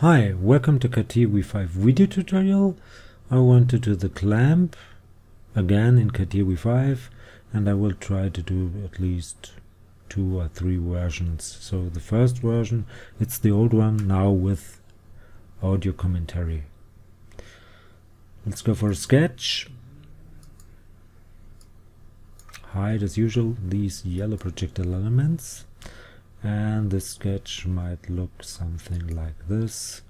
Hi, welcome to CATIA V5 video tutorial. I want to do the clamp again in CATIA V5 and I will try to do at least two or three versions. So the first version, it's the old one now with audio commentary. Let's go for a sketch. Hide as usual these yellow projectile elements and the sketch might look something like this.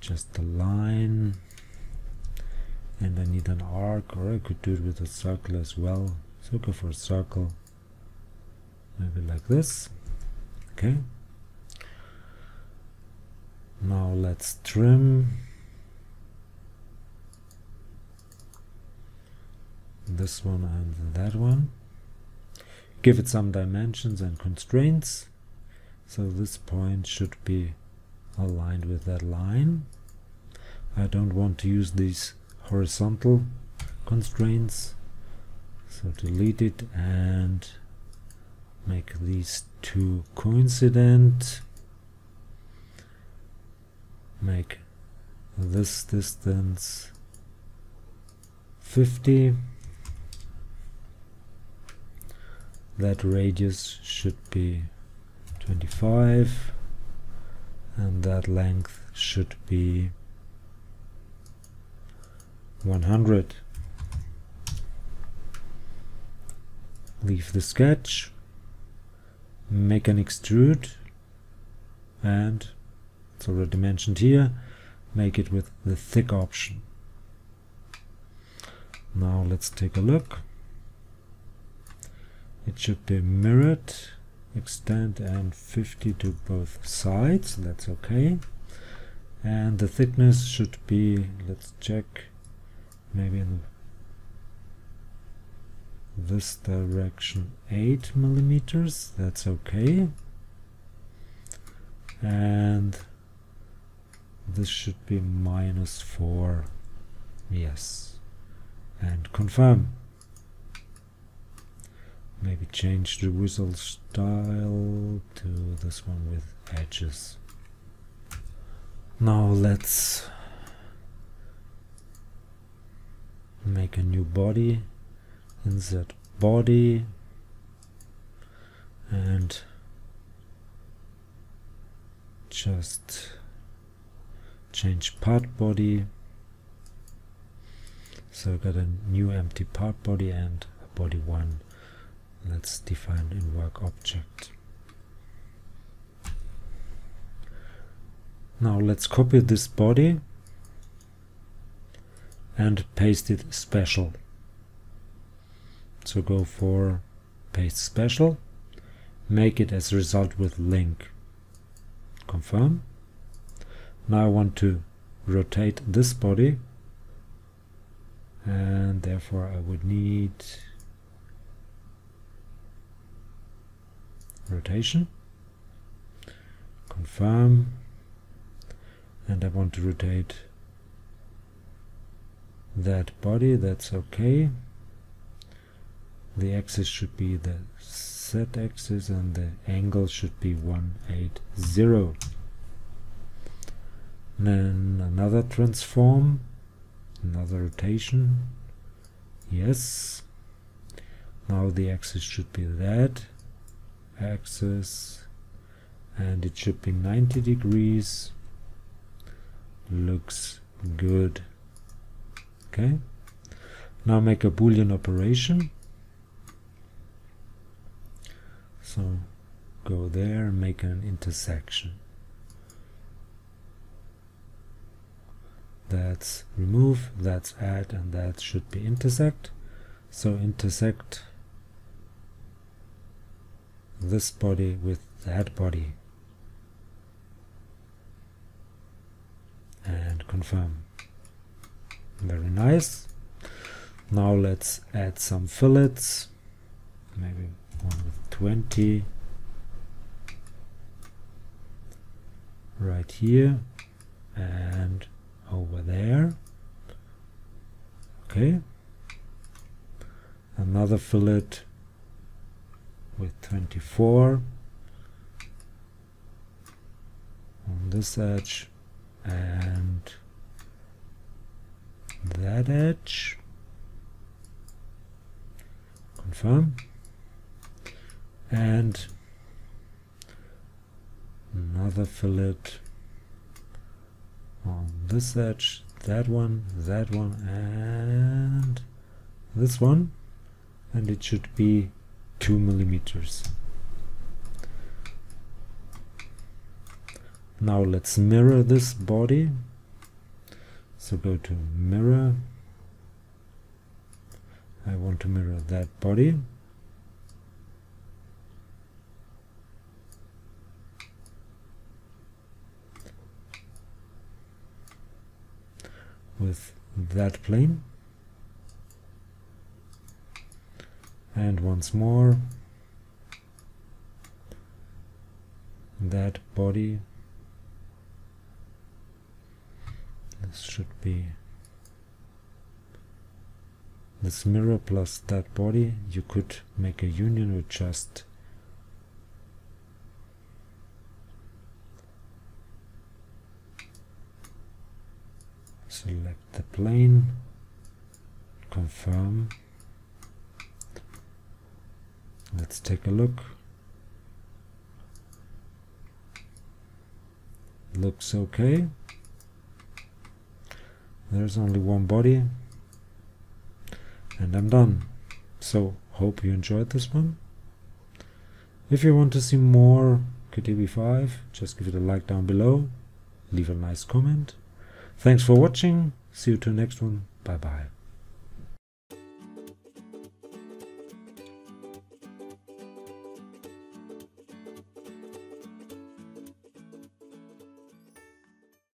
Just a line. And I need an arc or I could do it with a circle as well. So go for a circle. Maybe like this. Okay. Now let's trim. This one and that one. Give it some dimensions and constraints so this point should be aligned with that line. I don't want to use these horizontal constraints. So delete it and make these two coincident. Make this distance 50 that radius should be 25 and that length should be 100 leave the sketch make an extrude and it's already mentioned here make it with the thick option. Now let's take a look. It should be mirrored extend and 50 to both sides that's okay. And the thickness should be let's check maybe in this direction 8 millimeters that's okay. And this should be minus 4 yes. And confirm maybe change the whistle style to this one with edges now let's make a new body insert body and just change part body. So I got a new empty part body and a body 1 let's define in work object. Now let's copy this body and paste it special. So go for paste special make it as result with link. Confirm. Now I want to rotate this body and therefore I would need rotation. Confirm. And I want to rotate that body that's okay. The axis should be the z axis and the angle should be 180 then another transform another rotation. Yes. Now the axis should be that axis and it should be 90 degrees. Looks good. Okay. Now make a boolean operation. So go there and make an intersection. That's remove that's add and that should be intersect. So intersect this body with that body. And confirm. Very nice. Now let's add some fillets. Maybe one with 20 right here. And over there. Okay. Another fillet with 24 on this edge and that edge. Confirm. And another fillet on this edge that one that one and this one. And it should be two millimeters. Now let's mirror this body. So go to mirror. I want to mirror that body. With that plane and once more that body this should be this mirror plus that body. You could make a union with just select the plane confirm let's take a look. Looks okay. There's only one body. And I'm done. So hope you enjoyed this one. If you want to see more CATIA V5 just give it a like down below. Leave a nice comment. Thanks for watching. See you to the next one. Bye bye.